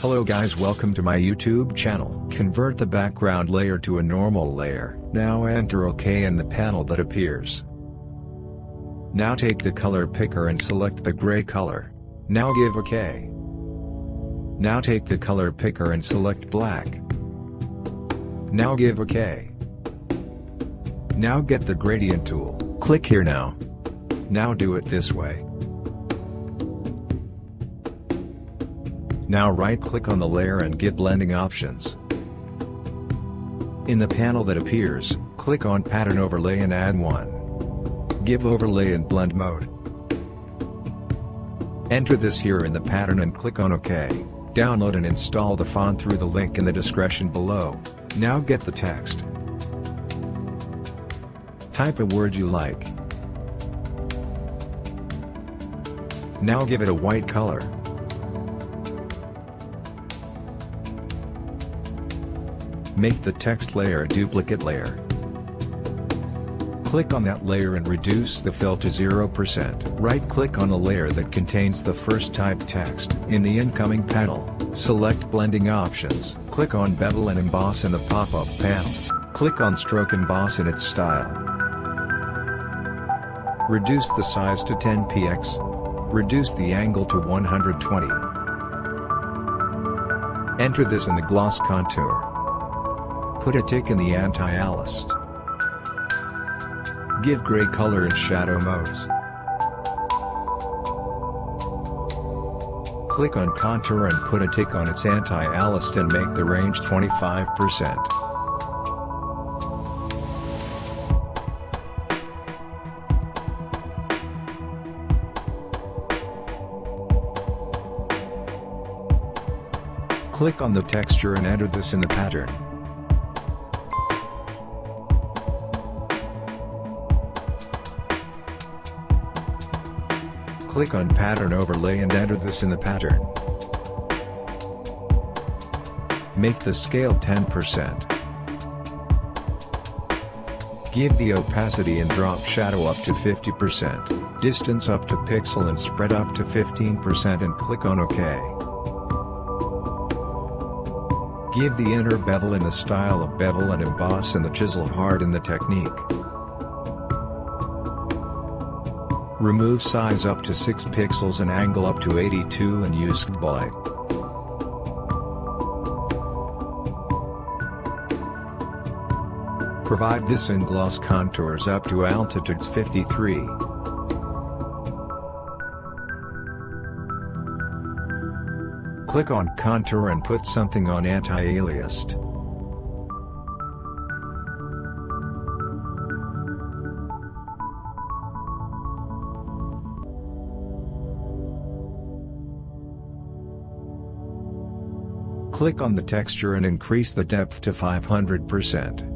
Hello guys welcome to my YouTube channel. Convert the background layer to a normal layer. Now enter OK in the panel that appears. Now take the color picker and select the gray color. Now give OK. Now take the color picker and select black. Now give OK. Now get the gradient tool. Click here now. Now do it this way. Now right-click on the layer and get blending options. In the panel that appears, click on Pattern Overlay and add one. Give Overlay and Blend mode. Enter this here in the pattern and click on OK. Download and install the font through the link in the description below. Now get the text. Type a word you like. Now give it a white color. Make the text layer a duplicate layer. Click on that layer and reduce the fill to 0%. Right-click on a layer that contains the first typed text. In the incoming panel, select Blending Options. Click on Bevel and Emboss in the pop-up panel. Click on Stroke Emboss in its style. Reduce the size to 10px. Reduce the angle to 120. Enter this in the gloss contour. Put a tick in the anti-alias. Give gray color in shadow modes. Click on contour and put a tick on its anti-alias and make the range 25%. Click on the texture and enter this in the pattern. Click on Pattern Overlay and enter this in the pattern. Make the scale 10%. Give the opacity and drop shadow up to 50%, distance up to pixel and spread up to 15% and click on OK. Give the inner bevel in the style of bevel and emboss and the chisel hard in the technique. Remove size up to 6 pixels and angle up to 82 and use Bullet. Provide this in gloss contours up to altitudes 53. Click on contour and put something on anti-aliased. Click on the texture and increase the depth to 500%.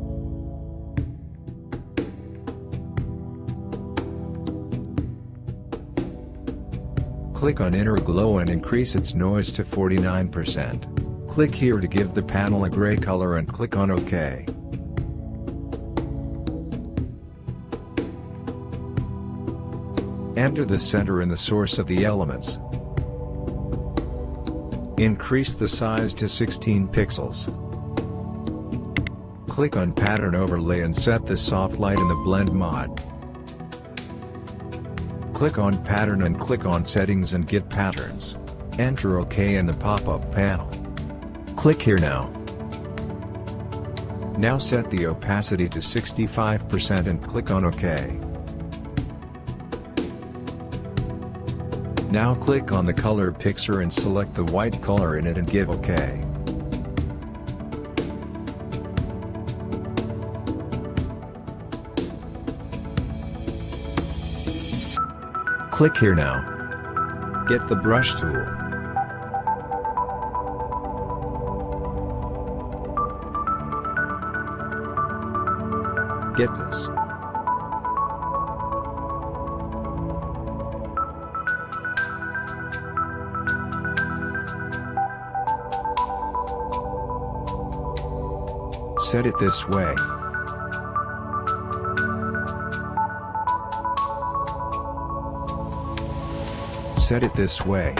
Click on Inner Glow and increase its noise to 49%. Click here to give the panel a gray color and click on OK. Enter the center and the source of the elements. Increase the size to 16 pixels. Click on Pattern Overlay and set the soft light in the blend mod. Click on Pattern and click on Settings and Get Patterns. Enter OK in the pop-up panel. Click here now. Now set the opacity to 65% and click on OK. Now click on the color picker and select the white color in it and give OK. Click here now. Get the brush tool. Get this. Set it this way. Set it this way.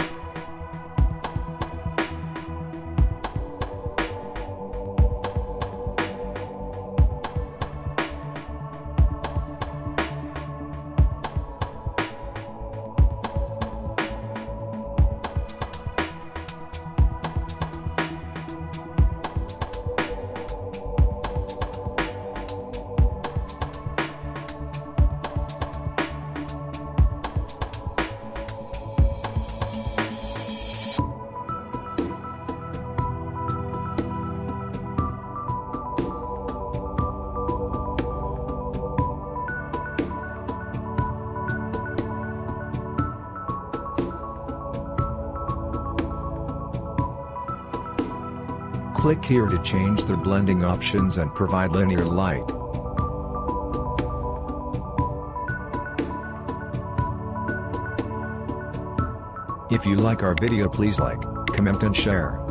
Click here to change the blending options and provide linear light. If you like our video please like, comment and share.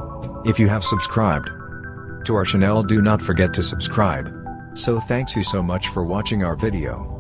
If you have subscribed to our channel do not forget to subscribe. So thanks you so much for watching our video.